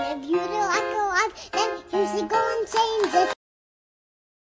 If you don't like a lot, then you should go and change it.